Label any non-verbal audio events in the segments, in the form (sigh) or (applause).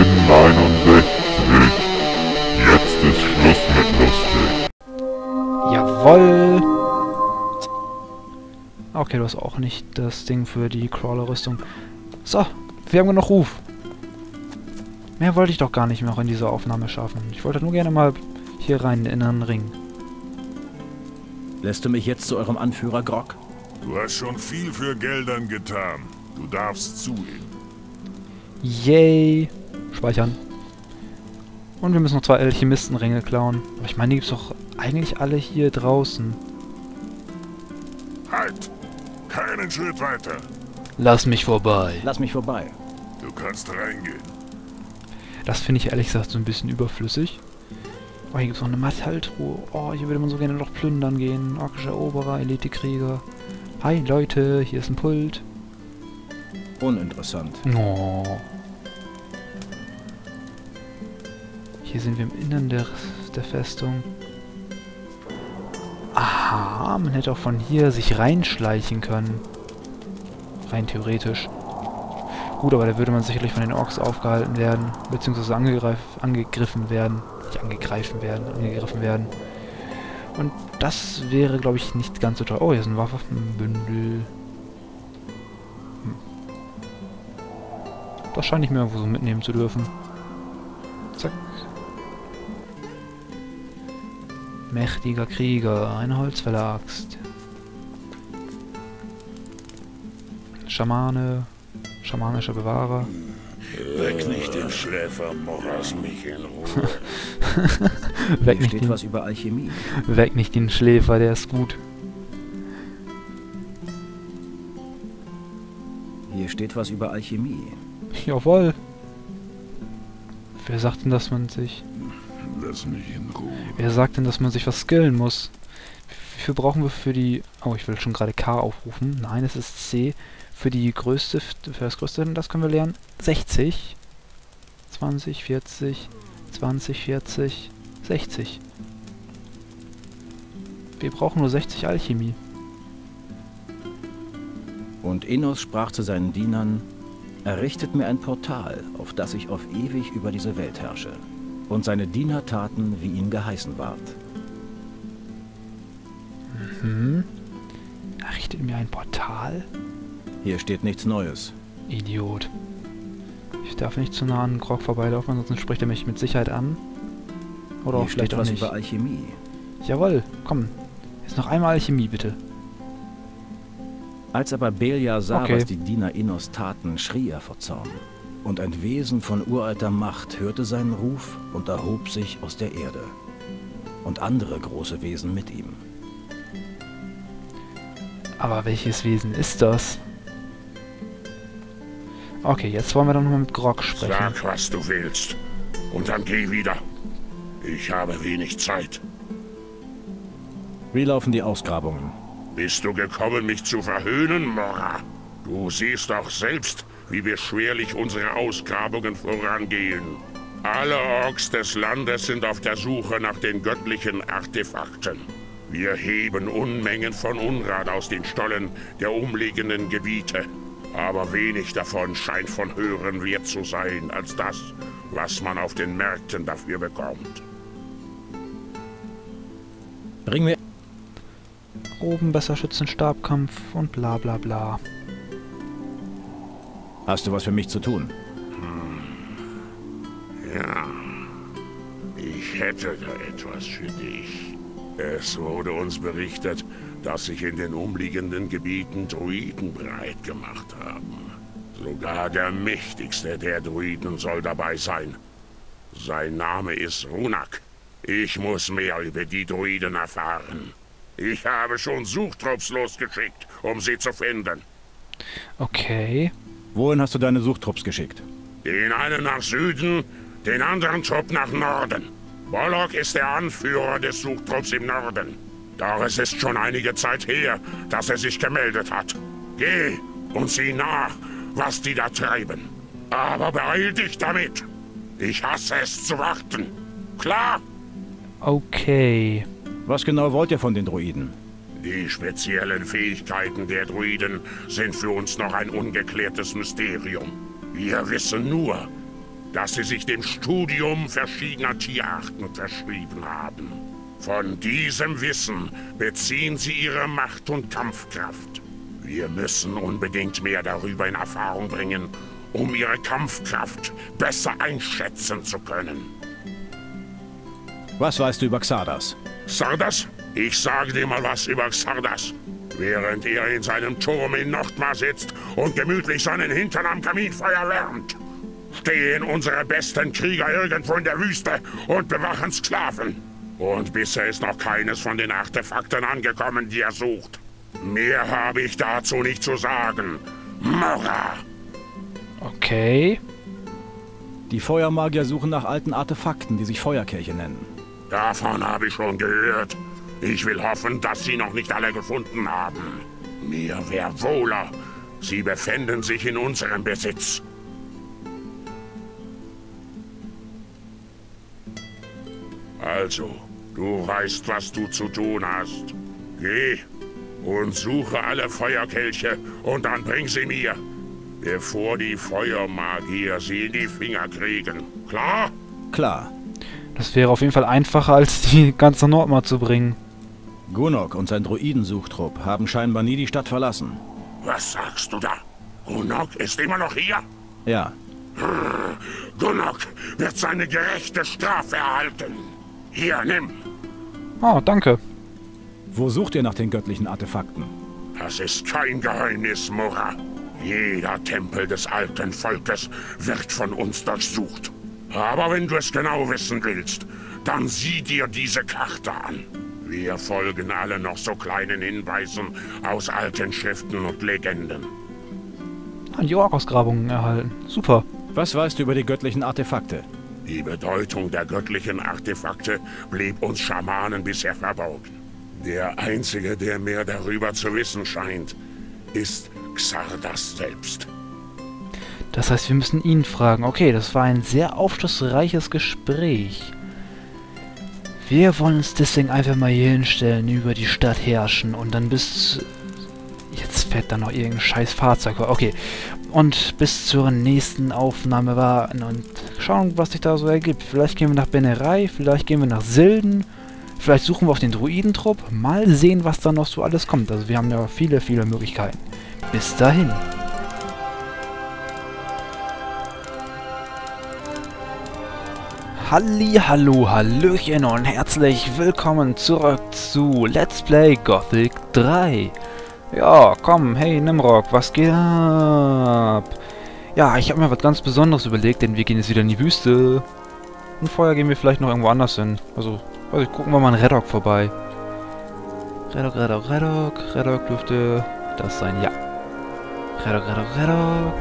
bin 69. Jetzt ist Schluss mit lustig. Jawoll! Okay, du hast auch nicht das Ding für die Crawler-Rüstung. So, wir haben genug Ruf. Mehr wollte ich doch gar nicht mehr in dieser Aufnahme schaffen. Ich wollte nur gerne mal hier rein in den Ring. Lässt du mich jetzt zu eurem Anführer Grog? Du hast schon viel für Geldern getan. Du darfst zu ihm. Yay! Speichern. Und wir müssen noch zwei Alchemistenringe klauen. Aber ich meine, die gibt's doch eigentlich alle hier draußen. Halt! Keinen Schritt weiter. Lass mich vorbei. Lass mich vorbei. Du kannst reingehen. Das finde ich ehrlich gesagt so ein bisschen überflüssig. Oh, hier gibt es noch eine Metalltruhe. Oh, hier würde man so gerne noch plündern gehen. Orkischer Eroberer, Elitekrieger. Hi Leute, hier ist ein Pult. Uninteressant. Oh. Hier sind wir im Innern der, der Festung. Aha, man hätte auch von hier sich reinschleichen können. Rein theoretisch. Gut, aber da würde man sicherlich von den Orks aufgehalten werden, beziehungsweise angegriffen werden. Nicht angegreifen werden, angegriffen werden. Und das wäre, glaube ich, nicht ganz so toll. Oh, hier ist ein Waffenbündel. Hm. Das scheine ich mir irgendwo so mitnehmen zu dürfen. Mächtiger Krieger, eine Holzfäller-Axt. Schamane, schamanischer Bewahrer. Weck nicht den Schläfer, Moras mich in Ruhe. (laughs) Weg Hier nicht, steht den, was über Alchemie. weg nicht den Schläfer, der ist gut. Hier steht was über Alchemie. Jawohl. Wer sagt denn, dass man sich... Lass mich in Ruhe. Wer sagt denn, dass man sich was skillen muss? Wie viel brauchen wir für die... Oh, ich will schon gerade K aufrufen. Nein, es ist C. Für die größte... Für das größte, das können wir lernen. 60. 20, 40, 20, 40, 60. Wir brauchen nur 60 Alchemie. Und Enos sprach zu seinen Dienern, errichtet mir ein Portal, auf das ich auf ewig über diese Welt herrsche. Und seine Diener taten, wie ihm geheißen ward. Hm. Errichtet mir ein Portal? Hier steht nichts Neues. Idiot. Ich darf nicht zu nah an Grog vorbeilaufen, ansonsten spricht er mich mit Sicherheit an. Oder auch Hier vielleicht steht auch was nicht. über Alchemie. Jawohl, komm. Jetzt noch einmal Alchemie, bitte. Als aber Belia sah, Okay. was die Diener Enos taten, schrie er vor Zorn. Und ein Wesen von uralter Macht hörte seinen Ruf und erhob sich aus der Erde. Und andere große Wesen mit ihm. Aber welches Wesen ist das? Okay, jetzt wollen wir dann nochmal mit Grog sprechen. Sag, was du willst. Und dann geh wieder. Ich habe wenig Zeit. Wie laufen die Ausgrabungen? Bist du gekommen, mich zu verhöhnen, Mora? Du siehst doch selbst, wie beschwerlich unsere Ausgrabungen vorangehen. Alle Orks des Landes sind auf der Suche nach den göttlichen Artefakten. Wir heben Unmengen von Unrat aus den Stollen der umliegenden Gebiete. Aber wenig davon scheint von höherem Wert zu sein als das, was man auf den Märkten dafür bekommt. Bring mir Oben besser schützen, Stabkampf und bla bla bla. Hast du was für mich zu tun? Ja, ich hätte da etwas für dich. Es wurde uns berichtet, dass sich in den umliegenden Gebieten Druiden breit gemacht haben. Sogar der mächtigste der Druiden soll dabei sein. Sein Name ist Runak. Ich muss mehr über die Druiden erfahren. Ich habe schon Suchtrupps losgeschickt, um sie zu finden. Okay. Wohin hast du deine Suchtrupps geschickt? Den einen nach Süden, den anderen Trupp nach Norden. Bollock ist der Anführer des Suchtrupps im Norden. Doch es ist schon einige Zeit her, dass er sich gemeldet hat. Geh und sieh nach, was die da treiben. Aber beeil dich damit. Ich hasse es zu warten. Klar? Okay. Was genau wollt ihr von den Druiden? Die speziellen Fähigkeiten der Druiden sind für uns noch ein ungeklärtes Mysterium. Wir wissen nur, dass sie sich dem Studium verschiedener Tierarten verschrieben haben. Von diesem Wissen beziehen sie ihre Macht und Kampfkraft. Wir müssen unbedingt mehr darüber in Erfahrung bringen, um ihre Kampfkraft besser einschätzen zu können. Was weißt du über Xardas? Sardas? Ich sage dir mal was über Xardas. Während er in seinem Turm in Nordmar sitzt und gemütlich seinen Hintern am Kaminfeuer wärmt, stehen unsere besten Krieger irgendwo in der Wüste und bewachen Sklaven. Und bisher ist noch keines von den Artefakten angekommen, die er sucht. Mehr habe ich dazu nicht zu sagen. Mora! Okay. Die Feuermagier suchen nach alten Artefakten, die sich Feuerkelche nennen. Davon habe ich schon gehört. Ich will hoffen, dass Sie noch nicht alle gefunden haben. Mir wäre wohler. Sie befänden sich in unserem Besitz. Also, du weißt, was du zu tun hast. Geh und suche alle Feuerkelche und dann bring sie mir, bevor die Feuermagier sie in die Finger kriegen. Klar? Klar. Das wäre auf jeden Fall einfacher, als die ganze Nordmar zu bringen. Gunok und sein Druidensuchtrupp haben scheinbar nie die Stadt verlassen. Was sagst du da? Gunok ist immer noch hier? Ja, Gunok wird seine gerechte Strafe erhalten. Hier, nimm. Oh, danke. wo sucht ihr nach den göttlichen Artefakten? Das ist kein Geheimnis, Mora. Jeder Tempel des alten Volkes wird von uns durchsucht. Aber wenn du es genau wissen willst, dann sieh dir diese Karte an. Wir folgen alle noch so kleinen Hinweisen aus alten Schriften und Legenden. Ah, die Ork-Ausgrabungen erhalten. Super. Was weißt du über die göttlichen Artefakte? Die Bedeutung der göttlichen Artefakte blieb uns Schamanen bisher verborgen. Der Einzige, der mehr darüber zu wissen scheint, ist Xardas selbst. Das heißt, wir müssen ihn fragen. Okay, das war ein sehr aufschlussreiches Gespräch. Wir wollen uns deswegen einfach mal hier hinstellen, über die Stadt herrschen und dann bis... Jetzt fährt da noch irgendein scheiß Fahrzeug. Okay. Und bis zur nächsten Aufnahme warten und schauen, was sich da so ergibt. Vielleicht gehen wir nach Benerei, vielleicht gehen wir nach Silden, vielleicht suchen wir auf den Druidentrupp. Mal sehen, was da noch so alles kommt. Also wir haben ja viele, viele Möglichkeiten. Bis dahin. Halli, hallo, hallöchen und herzlich willkommen zurück zu Let's Play Gothic 3. Ja, komm, hey Nimrock, was geht ab? Ja, ich habe mir was ganz Besonderes überlegt, denn wir gehen jetzt wieder in die Wüste. Und vorher gehen wir vielleicht noch irgendwo anders hin. Also, weiß ich, gucken wir mal an Redok vorbei. Redok, Redok, Redok. Redok dürfte das sein, ja. Redok, Redok, Redok.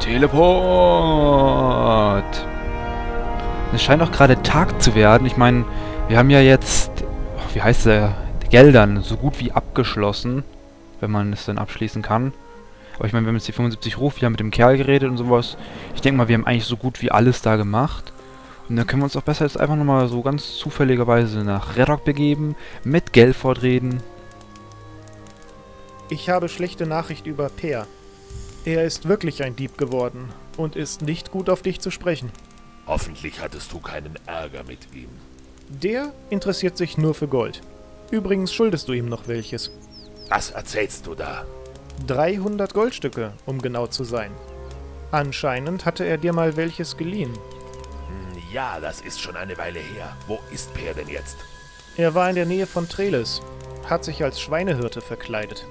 Teleport! Es scheint auch gerade Tag zu werden. Ich meine, wir haben ja jetzt, ach, wie heißt der, Geldern so gut wie abgeschlossen, wenn man es dann abschließen kann. Aber ich meine, wir haben jetzt die 75 Ruf, wir haben mit dem Kerl geredet und sowas. Ich denke mal, wir haben eigentlich so gut wie alles da gemacht. Und dann können wir uns auch besser jetzt einfach nochmal so ganz zufälligerweise nach Redok begeben, mit Gelford reden. Ich habe schlechte Nachricht über Peer. Er ist wirklich ein Dieb geworden und ist nicht gut auf dich zu sprechen. Hoffentlich hattest du keinen Ärger mit ihm. Der interessiert sich nur für Gold. Übrigens schuldest du ihm noch welches. Was erzählst du da? 300 Goldstücke, um genau zu sein. Anscheinend hatte er dir mal welches geliehen. Hm, Ja, das ist schon eine Weile her. Wo ist Per denn jetzt? Er war in der Nähe von Treles, hat sich als Schweinehirte verkleidet.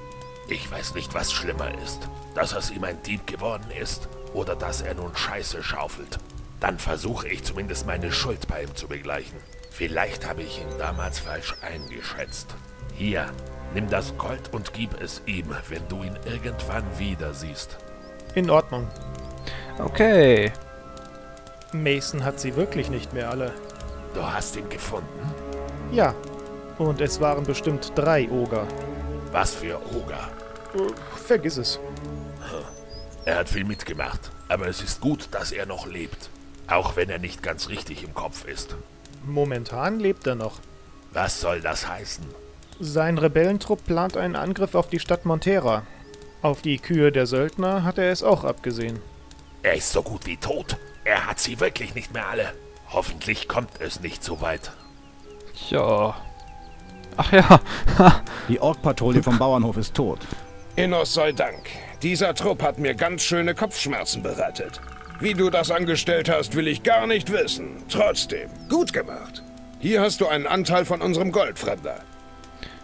Ich weiß nicht, was schlimmer ist. Dass aus ihm ein Dieb geworden ist oder dass er nun Scheiße schaufelt. Dann versuche ich zumindest meine Schuld bei ihm zu begleichen. Vielleicht habe ich ihn damals falsch eingeschätzt. Hier, nimm das Gold und gib es ihm, wenn du ihn irgendwann wieder siehst. In Ordnung. Okay. Mason hat sie wirklich nicht mehr alle. Du hast ihn gefunden? Ja, und es waren bestimmt drei Oger. Was für Oger. Äh, Vergiss es. Er hat viel mitgemacht, aber es ist gut, dass er noch lebt. Auch wenn er nicht ganz richtig im Kopf ist. Momentan lebt er noch. Was soll das heißen? Sein Rebellentrupp plant einen Angriff auf die Stadt Montera. Auf die Kühe der Söldner hat er es auch abgesehen. Er ist so gut wie tot. Er hat sie wirklich nicht mehr alle. Hoffentlich kommt es nicht so weit. Ja. Ach ja. (laughs) Die Ork-Patrouille vom Bauernhof ist tot. Innos sei Dank. Dieser Trupp hat mir ganz schöne Kopfschmerzen bereitet. Wie du das angestellt hast, will ich gar nicht wissen. Trotzdem, gut gemacht. Hier hast du einen Anteil von unserem Gold, Fremder.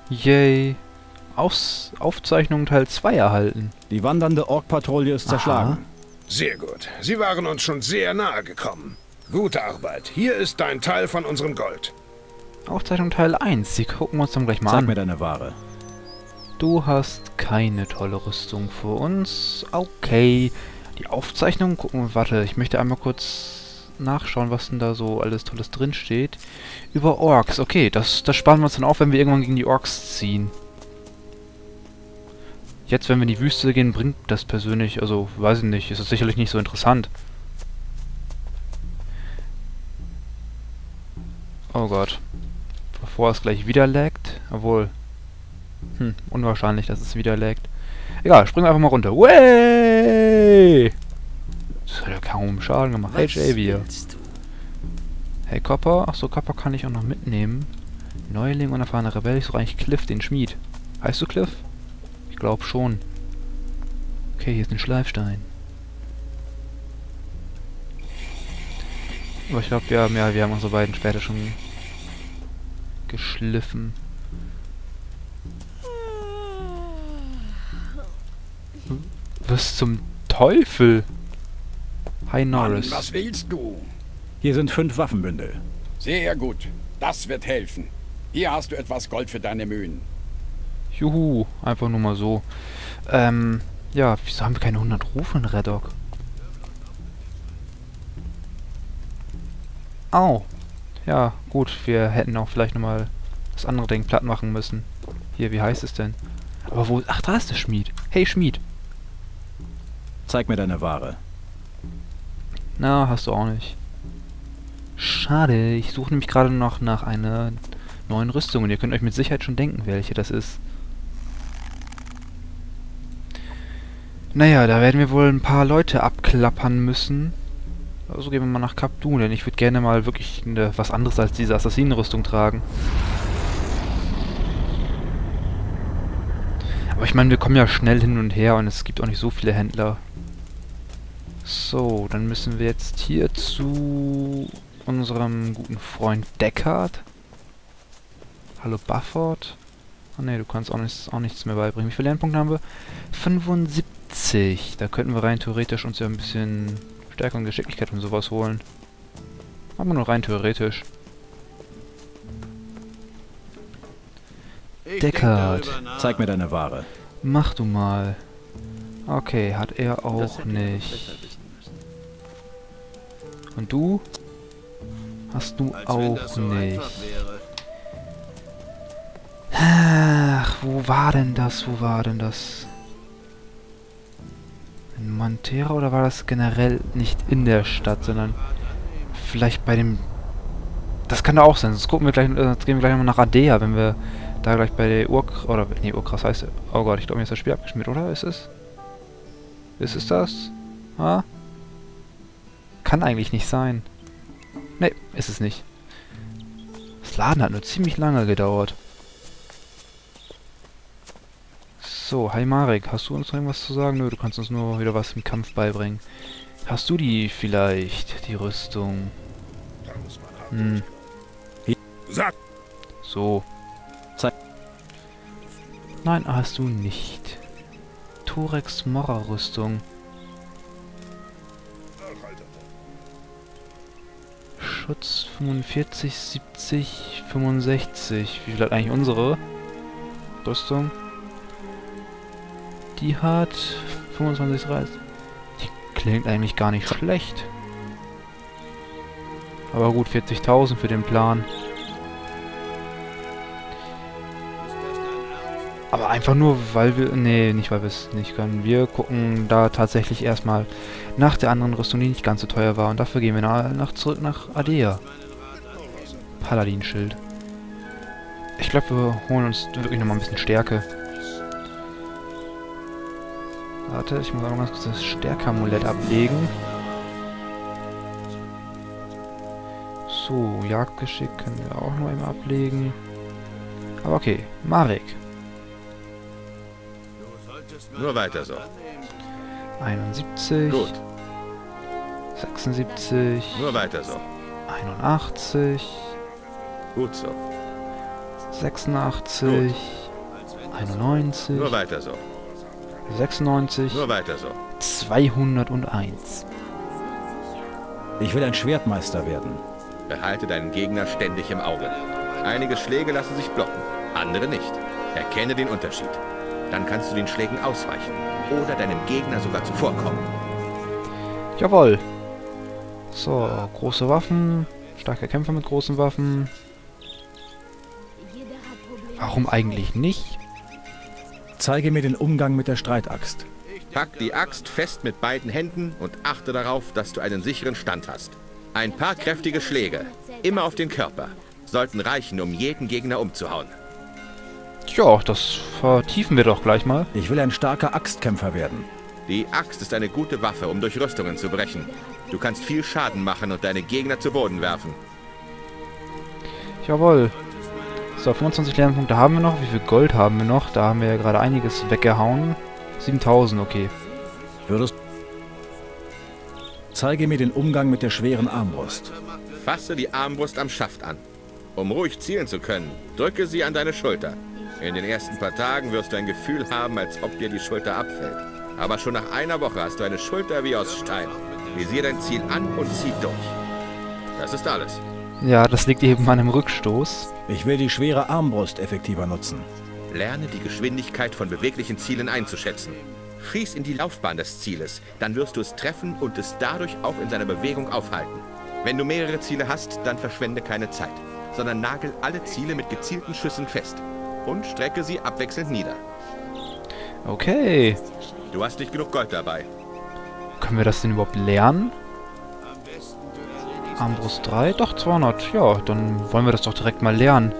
Yay. Aus Aufzeichnung Teil 2 erhalten. Die wandernde Ork-Patrouille ist zerschlagen. Sehr gut. Sie waren uns schon sehr nahe gekommen. Gute Arbeit. Hier ist dein Teil von unserem Gold. Aufzeichnung Teil 1. Die gucken uns dann gleich mal Zeig an. mir deine Ware. Du hast keine tolle Rüstung für uns. Okay. Die Aufzeichnung gucken. Warte, ich möchte einmal kurz nachschauen, was denn da so alles Tolles drin steht. Über Orks. Okay, das, das sparen wir uns dann auf, wenn wir irgendwann gegen die Orks ziehen. Jetzt, wenn wir in die Wüste gehen, bringt das persönlich, also weiß ich nicht, ist es sicherlich nicht so interessant. Oh Gott. Bevor es gleich wieder laggt. Obwohl. Hm, unwahrscheinlich, dass es wieder laggt. Egal, springen wir einfach mal runter. Way! Das hat ja kaum Schaden gemacht. Hey Javier. Hey Copper. Achso, Copper kann ich auch noch mitnehmen. Neuling, unerfahrener Rebell. Ich suche eigentlich Cliff, den Schmied. Heißt du Cliff? Ich glaube schon. Okay, hier ist ein Schleifstein. Aber ich glaube, wir haben, ja, wir haben unsere beiden später schon geschliffen. Was zum Teufel? Hi Mann, Norris. was willst du? Hier sind fünf Waffenbündel. Sehr gut. Das wird helfen. Hier hast du etwas Gold für deine Mühen. Juhu, einfach nur mal so. Ähm, ja, wieso haben wir keine 100 Rufe in Reddock? Au. Ja, gut, wir hätten auch vielleicht nochmal das andere Ding platt machen müssen. Hier, wie heißt es denn? Aber wo... Ach, da ist der Schmied. Hey, Schmied. Zeig mir deine Ware. Na, hast du auch nicht. Schade, ich suche nämlich gerade noch nach einer neuen Rüstung und ihr könnt euch mit Sicherheit schon denken, welche das ist. Naja, da werden wir wohl ein paar Leute abklappern müssen. Also gehen wir mal nach Kap Du, denn ich würde gerne mal wirklich eine, was anderes als diese Assassinenrüstung tragen. Aber ich meine, wir kommen ja schnell hin und her und es gibt auch nicht so viele Händler. So, dann müssen wir jetzt hier zu unserem guten Freund Deckard. Hallo Bufford. Ah ne, du kannst auch nichts, auch nichts mehr beibringen. Wie viele Lernpunkte haben wir? 75. Da könnten wir rein theoretisch uns ja ein bisschen Stärke und Geschicklichkeit und sowas holen. Aber nur rein theoretisch. Deckard. Zeig mir deine Ware. Mach du mal. Okay, hat er auch nicht. Und du? Hast du auch nicht. Ach, wo war denn das? Wo war denn das? In Montera oder war das generell nicht in der Stadt, sondern vielleicht bei dem... Das kann da auch sein. Sonst gucken wir gleich, äh, jetzt gehen wir gleich nochmal nach Adea, wenn wir da gleich bei der Urk... Oder, nee, Urkras heißt... Oh Gott, ich glaube, mir ist das Spiel abgeschmiert, oder? Ist es? Ist es das? Ah? Kann eigentlich nicht sein. Nee, ist es nicht. Das Laden hat nur ziemlich lange gedauert. So, hi Marek, hast du uns noch irgendwas zu sagen? Nö, du kannst uns nur wieder was im Kampf beibringen. Hast du die vielleicht, die Rüstung? Hm, so. Nein, hast du nicht. Torex Morra Rüstung. Schutz 45, 70, 65. Wie viel hat eigentlich unsere Rüstung? Die hat 25, 30. Die klingt eigentlich gar nicht schlecht. Aber gut, 40.000 für den Plan. Aber einfach nur, weil wir... Nee, nicht weil wir es nicht können. Wir gucken da tatsächlich erstmal nach der anderen Rüstung, die nicht ganz so teuer war. Und dafür gehen wir nach, nach zurück nach Adea. Paladinschild. Ich glaube, wir holen uns wirklich nochmal ein bisschen Stärke. Warte, ich muss auch noch ganz kurz das Stärkeamulett ablegen. So, Jagdgeschick können wir auch noch einmal ablegen. Aber okay, Marek. Nur weiter so. 71. Gut. 76. Nur weiter so. 81. Gut so. 86. 91. Nur weiter so. 96. Nur weiter so. 201. Ich will ein Schwertmeister werden. Behalte deinen Gegner ständig im Auge. Einige Schläge lassen sich blocken, andere nicht. Erkenne den Unterschied. Dann kannst du den Schlägen ausweichen oder deinem Gegner sogar zuvorkommen. Jawohl. So, große Waffen. Starke Kämpfer mit großen Waffen. Warum eigentlich nicht? Zeige mir den Umgang mit der Streitaxt. Pack die Axt fest mit beiden Händen und achte darauf, dass du einen sicheren Stand hast. Ein paar kräftige Schläge, immer auf den Körper, sollten reichen, um jeden Gegner umzuhauen. Ja, das vertiefen wir doch gleich mal. Ich will ein starker Axtkämpfer werden. Die Axt ist eine gute Waffe, um durch Rüstungen zu brechen. Du kannst viel Schaden machen und deine Gegner zu Boden werfen. Jawohl. So, 25 Lernpunkte haben wir noch. Wie viel Gold haben wir noch? Da haben wir ja gerade einiges weggehauen. 7000, okay. Würdest... Zeige mir den Umgang mit der schweren Armbrust. Fasse die Armbrust am Schaft an. Um ruhig zielen zu können, drücke sie an deine Schulter. In den ersten paar Tagen wirst du ein Gefühl haben, als ob dir die Schulter abfällt. Aber schon nach einer Woche hast du eine Schulter wie aus Stein. Visier dein Ziel an und zieh durch. Das ist alles. Ja, das liegt eben an einem Rückstoß. Ich will die schwere Armbrust effektiver nutzen. Lerne die Geschwindigkeit von beweglichen Zielen einzuschätzen. Schieß in die Laufbahn des Zieles, dann wirst du es treffen und es dadurch auch in seiner Bewegung aufhalten. Wenn du mehrere Ziele hast, dann verschwende keine Zeit, sondern nagel alle Ziele mit gezielten Schüssen fest und strecke sie abwechselnd nieder. Okay. Du hast nicht genug Gold dabei. Können wir das denn überhaupt lernen? Armbrust 3? Doch, 200. Ja, dann wollen wir das doch direkt mal lernen.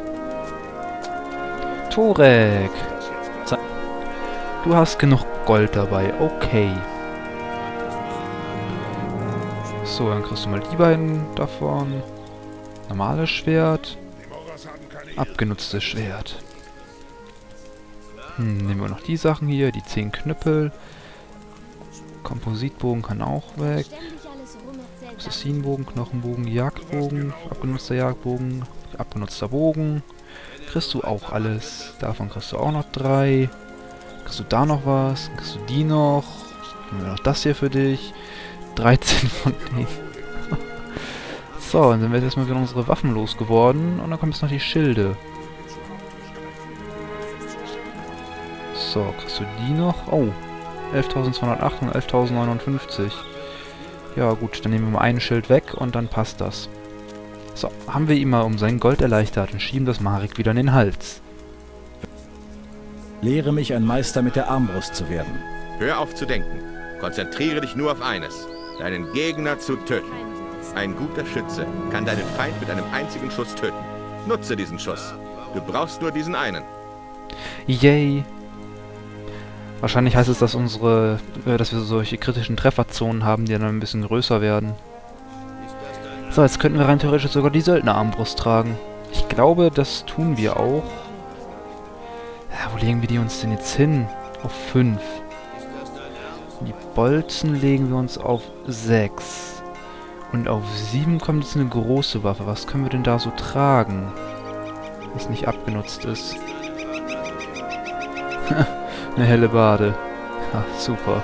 Torek. Du hast genug Gold dabei. Okay. So, dann kriegst du mal die beiden davon. Normales Schwert. Abgenutztes Schwert. Hm, nehmen wir noch die Sachen hier. Die 10 Knüppel. Kompositbogen kann auch weg. Assassinenbogen, Knochenbogen, Jagdbogen, abgenutzter Jagdbogen, abgenutzter Bogen. Kriegst du auch alles. Davon kriegst du auch noch drei. Kriegst du da noch was? Kriegst du die noch? Nehmen wir noch das hier für dich. 13 von denen. (laughs) so, dann sind wir jetzt erstmal wieder unsere Waffen losgeworden. Und dann kommen jetzt noch die Schilde. So, kriegst du die noch? Oh, 11.208 und 11.059. Ja gut, dann nehmen wir mal ein Schild weg und dann passt das. So, haben wir ihm mal um sein Gold erleichtert und schieben das Marek wieder in den Hals. Lehre mich, ein Meister mit der Armbrust zu werden. Hör auf zu denken. Konzentriere dich nur auf eines. Deinen Gegner zu töten. Ein guter Schütze kann deinen Feind mit einem einzigen Schuss töten. Nutze diesen Schuss. Du brauchst nur diesen einen. Yay! Wahrscheinlich heißt es, dass unsere, äh, dass wir solche kritischen Trefferzonen haben, die dann ein bisschen größer werden. So, jetzt könnten wir rein theoretisch sogar die Söldnerarmbrust tragen. Ich glaube, das tun wir auch. Ja, wo legen wir die uns denn jetzt hin? Auf 5. Die Bolzen legen wir uns auf 6. Und auf 7 kommt jetzt eine große Waffe. Was können wir denn da so tragen? Was nicht abgenutzt ist. (laughs) Eine helle Bade. Ja, super.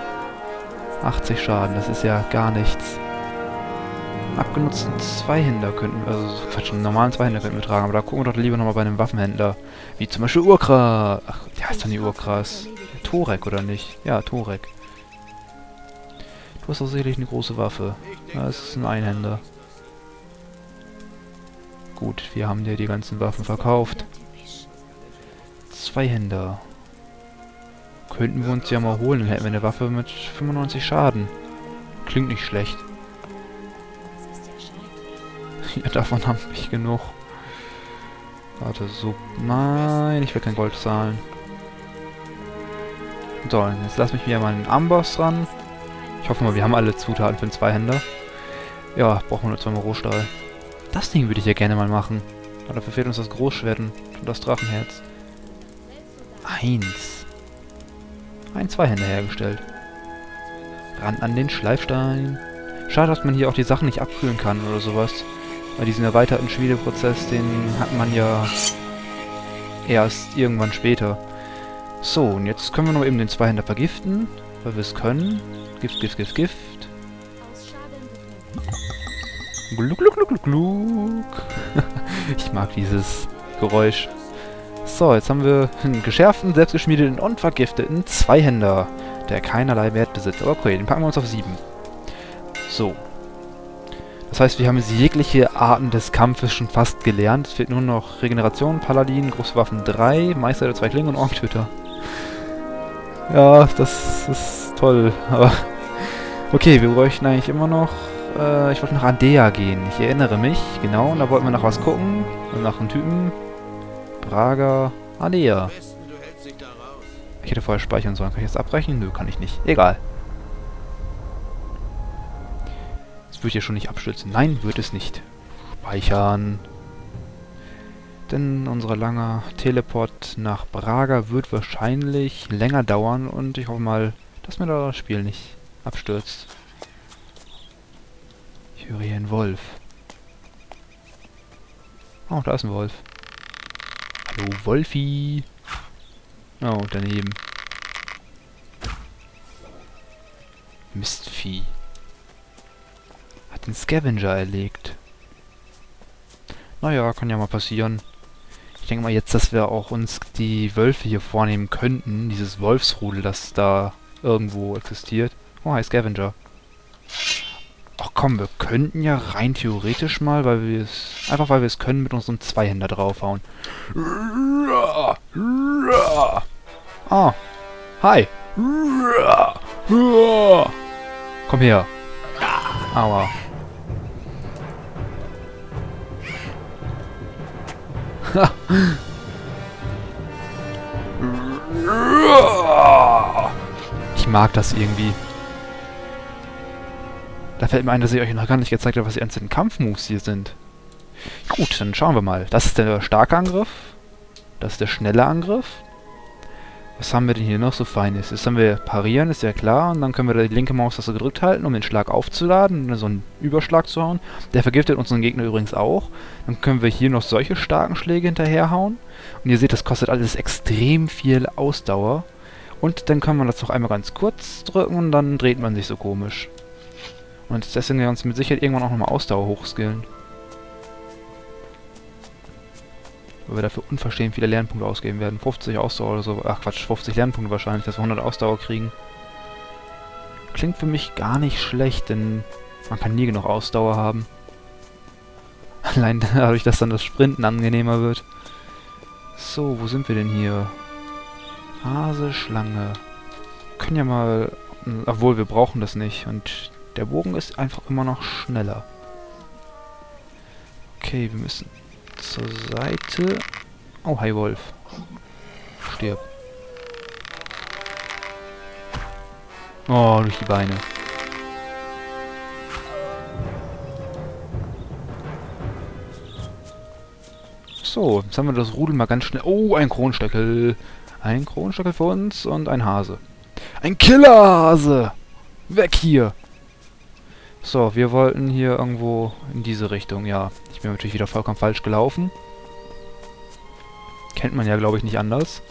80 Schaden, das ist ja gar nichts. Abgenutzten Zweihänder könnten wir, also Quatsch, einen normalen Zweihänder könnten wir tragen, aber da gucken wir doch lieber nochmal bei einem Waffenhändler. Wie zum Beispiel Urkra. Ach, ja, ist doch nicht Urkras. Torek, oder nicht? Ja, Torek. Du hast doch sicherlich eine große Waffe. Ja, es ist ein Einhänder. Gut, wir haben dir die ganzen Waffen verkauft. Zweihänder. Könnten wir uns ja mal holen, dann hätten wir eine Waffe mit 95 Schaden. Klingt nicht schlecht. (laughs) Ja, davon habe ich genug. Warte, so... Nein, ich will kein Gold zahlen. So, jetzt lass mich wieder mal einen Amboss ran. Ich hoffe mal, wir haben alle Zutaten für einen Zweihänder. Ja, brauchen wir nur zweimal Rohstahl. Das Ding würde ich ja gerne mal machen. Aber dafür fehlt uns das Großschwert und das Drachenherz. Eins. Ein Zweihänder hergestellt. Ran an den Schleifstein. Schade, dass man hier auch die Sachen nicht abkühlen kann oder sowas. Weil diesen erweiterten Schmiedeprozess, den hat man ja erst irgendwann später. So, und jetzt können wir noch eben den Zweihänder vergiften, weil wir es können. Gift, Gift, Gift, Gift. Gluck, gluck, gluck, gluck, gluck. (laughs) ich mag dieses Geräusch. So, jetzt haben wir einen geschärften, selbstgeschmiedeten und vergifteten Zweihänder, der keinerlei Wert besitzt. Aber okay, den packen wir uns auf 7. So. Das heißt, wir haben jetzt jegliche Arten des Kampfes schon fast gelernt. Es fehlt nur noch Regeneration, Paladin, Große Waffen 3, Meister der zwei Klingen und Orktöter. Ja, das ist toll, aber... Okay, wir bräuchten eigentlich immer noch äh, ich wollte nach Adea gehen. Ich erinnere mich, genau. Und da wollten wir nach was gucken. Nach einem Typen. Prager. Adea. Ich hätte vorher speichern sollen. Kann ich jetzt abbrechen? Nö, kann ich nicht. Egal. Das wird ja schon nicht abstürzen. Nein, wird es nicht. Speichern. Denn unser langer Teleport nach Braga wird wahrscheinlich länger dauern und ich hoffe mal, dass mir das Spiel nicht abstürzt höre hier einen Wolf. Oh, da ist ein Wolf. Hallo, Wolfi. Oh, daneben. Mistvieh. Hat den Scavenger erlegt. Naja, kann ja mal passieren. Ich denke mal jetzt, dass wir auch uns die Wölfe hier vornehmen könnten. Dieses Wolfsrudel, das da irgendwo existiert. Oh, hi Scavenger. Ach komm, wir könnten ja rein theoretisch mal, weil wir es... Einfach weil wir es können, mit unserem Zweihänder draufhauen. Ah. Hi. Komm her. Aua. (laughs) ich mag das irgendwie. Da fällt mir ein, dass ich euch noch gar nicht gezeigt habe, was die einzelnen Kampfmoves hier sind. Gut, dann schauen wir mal. Das ist der starke Angriff. Das ist der schnelle Angriff. Was haben wir denn hier noch so Feines? Jetzt haben wir Parieren, ist ja klar. Und dann können wir die linke Maustaste gedrückt halten, um den Schlag aufzuladen, so einen Überschlag zu hauen. Der vergiftet unseren Gegner übrigens auch. Dann können wir hier noch solche starken Schläge hinterherhauen. Und ihr seht, das kostet alles extrem viel Ausdauer. Und dann kann man das noch einmal ganz kurz drücken und dann dreht man sich so komisch. Und deswegen wir uns mit Sicherheit irgendwann auch nochmal Ausdauer hochskillen. Weil wir dafür unverschämt viele Lernpunkte ausgeben werden. 50 Ausdauer oder so. Ach Quatsch, 50 Lernpunkte wahrscheinlich, dass wir 100 Ausdauer kriegen. Klingt für mich gar nicht schlecht, denn man kann nie genug Ausdauer haben. (laughs) Allein dadurch, dass dann das Sprinten angenehmer wird. So, wo sind wir denn hier? Hase, Schlange. Können ja mal... Obwohl, wir brauchen das nicht. Und der Bogen ist einfach immer noch schneller. Okay, wir müssen zur Seite. Oh, hi Wolf. Stirb. Oh, durch die Beine. So, jetzt haben wir das Rudel mal ganz schnell... Oh, ein Kronstöckel. Ein Kronstöckel für uns und ein Hase. Ein Killerhase! Weg hier! So, wir wollten hier irgendwo in diese Richtung, ja. Ich bin natürlich wieder vollkommen falsch gelaufen. Kennt man ja, glaube ich, nicht anders.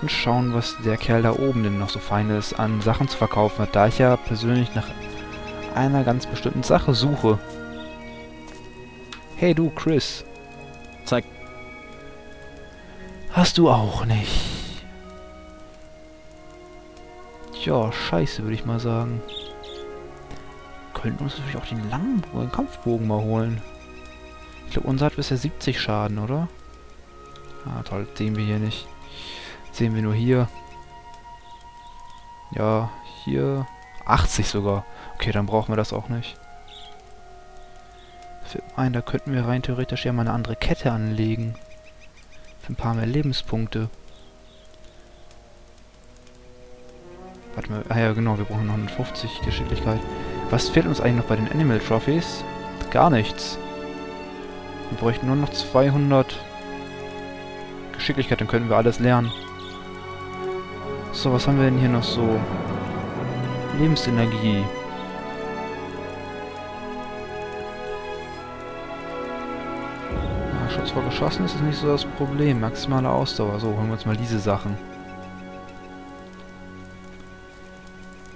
Und schauen, was der Kerl da oben denn noch so Feines an Sachen zu verkaufen hat, da ich ja persönlich nach einer ganz bestimmten Sache suche. Hey du, Chris. Zeig. Hast du auch nicht. Tja, scheiße, würde ich mal sagen könnten uns natürlich auch den langen Kampfbogen mal holen. Ich glaube, unser hat bisher 70 Schaden, oder? Ah, toll. Sehen wir hier nicht. Sehen wir nur hier. Ja, hier 80 sogar. Okay, dann brauchen wir das auch nicht. Ein, da könnten wir rein theoretisch ja mal eine andere Kette anlegen. Für ein paar mehr Lebenspunkte. Warte mal, ah ja genau, wir brauchen noch 50 Geschicklichkeit. Was fehlt uns eigentlich noch bei den Animal Trophies? Gar nichts. Wir bräuchten nur noch 200 Geschicklichkeit, dann könnten wir alles lernen. So, was haben wir denn hier noch so? Lebensenergie. Ja, Schutz vor Geschossen ist nicht so das Problem. Maximale Ausdauer. So, holen wir uns mal diese Sachen.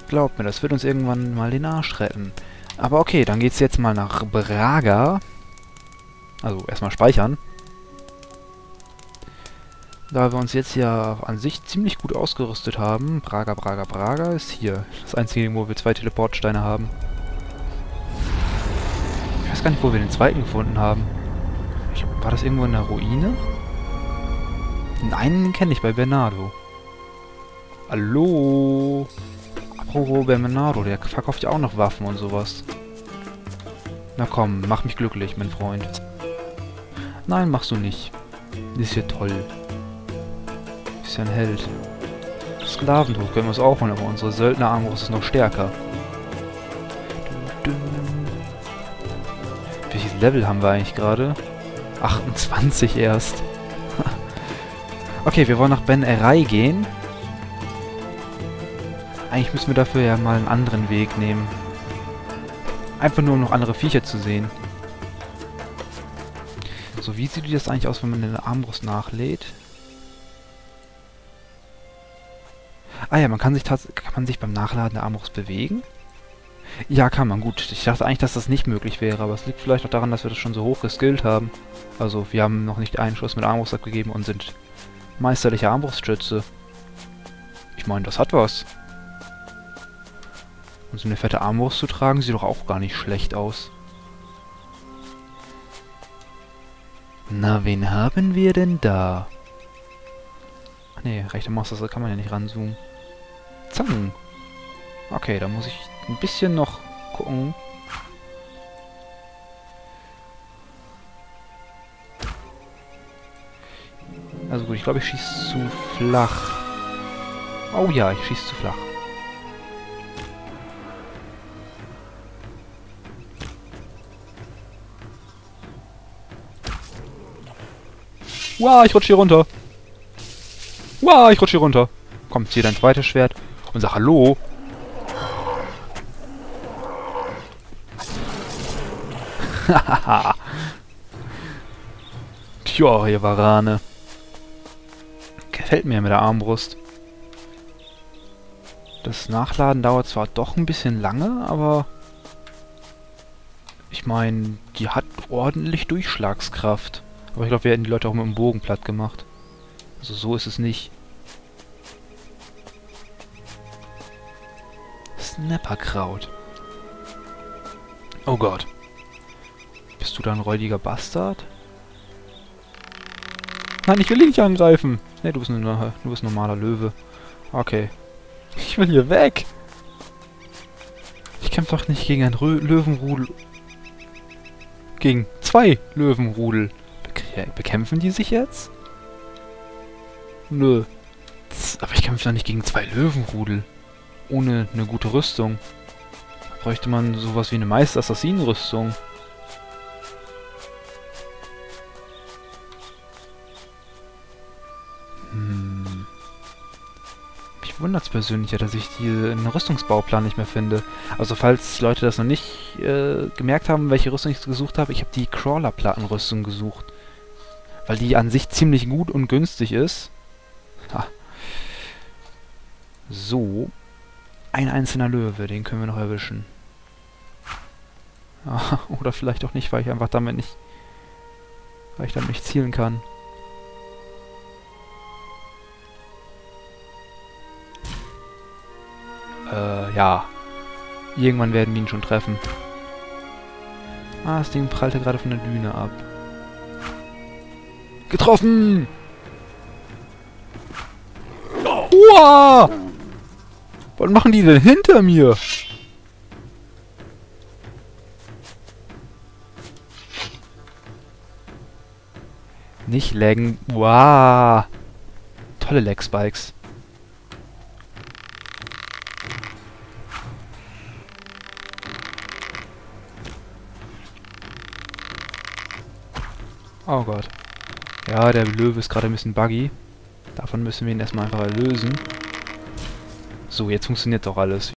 Glaubt mir, das wird uns irgendwann mal den Arsch retten. Aber okay, dann geht's jetzt mal nach Braga. Also erstmal speichern. Da wir uns jetzt ja an sich ziemlich gut ausgerüstet haben. Braga, Braga, Braga ist hier. Das einzige, wo wir zwei Teleportsteine haben. Ich weiß gar nicht, wo wir den zweiten gefunden haben. Ich, war das irgendwo in der Ruine? Den einen kenne ich bei Bernardo. Hallo? Apropos Bernardo, der verkauft ja auch noch Waffen und sowas. Na komm, mach mich glücklich, mein Freund. Nein, machst du nicht. Ist ja toll. Ist ja ein Held. Sklaventuch können wir uns auch holen, aber unsere Söldnerarmbrust ist noch stärker. Welches Level haben wir eigentlich gerade? 28 erst. (laughs) okay, wir wollen nach Ben Erai gehen. Eigentlich müssen wir dafür ja mal einen anderen Weg nehmen. Einfach nur, um noch andere Viecher zu sehen. So, wie sieht das eigentlich aus, wenn man eine Armbrust nachlädt? Ah ja, man kann sich kann man sich beim Nachladen der Armbrust bewegen? Ja, kann man. Gut, ich dachte eigentlich, dass das nicht möglich wäre, aber es liegt vielleicht auch daran, dass wir das schon so hoch geskillt haben. Also, wir haben noch nicht einen Schuss mit Armbrust abgegeben und sind meisterliche Armbrustschütze. Ich meine, das hat was. Und so eine fette Armbrust zu tragen, sieht doch auch gar nicht schlecht aus. Na, wen haben wir denn da? Ach nee, rechte Maustaste kann man ja nicht ranzoomen. Zang. Okay, da muss ich ein bisschen noch gucken. Also gut, ich glaube, ich schieße zu flach. Oh ja, ich schieße zu flach. Wow, ich rutsche hier runter. Wow, ich rutsche hier runter. Kommt hier dein zweites Schwert und sag Hallo. Hahaha. (laughs) Tja, ihr Warane. Gefällt mir mit der Armbrust. Das Nachladen dauert zwar doch ein bisschen lange, aber... Ich meine, die hat ordentlich Durchschlagskraft. Aber ich glaube, wir hätten die Leute auch mit dem Bogen platt gemacht. Also so ist es nicht. Snapperkraut. Oh Gott. Bist du da ein räudiger Bastard? Nein, ich will ihn nicht angreifen. Ne, du bist ein, du bist ein normaler Löwe. Okay. Ich will hier weg. Ich kämpfe doch nicht gegen ein Rö Löwenrudel. Gegen zwei Löwenrudel. Be bekämpfen die sich jetzt? Nö. Aber ich kämpfe doch nicht gegen zwei Löwenrudel. Ohne eine gute Rüstung. Bräuchte man sowas wie eine Meister-Assassinen-Rüstung. Hm. Mich wundert es persönlich ja, dass ich diesen Rüstungsbauplan nicht mehr finde. Also falls Leute das noch nicht äh, gemerkt haben, welche Rüstung ich gesucht habe, ich habe die Crawler-Plattenrüstung gesucht. Weil die an sich ziemlich gut und günstig ist. Ha. So. Ein einzelner Löwe, den können wir noch erwischen. (laughs) Ah, oder vielleicht auch nicht, weil ich einfach damit nicht... Weil ich damit nicht zielen kann. Äh, ja. Irgendwann werden wir ihn schon treffen. Ah, das Ding prallte gerade von der Düne ab. Getroffen! Uah! Was machen die denn hinter mir? Nicht laggen. Wow. Tolle Lag-Spikes. Oh Gott. Ja, der Löwe ist gerade ein bisschen buggy. Davon müssen wir ihn erstmal einfach erlösen. So, jetzt funktioniert doch alles.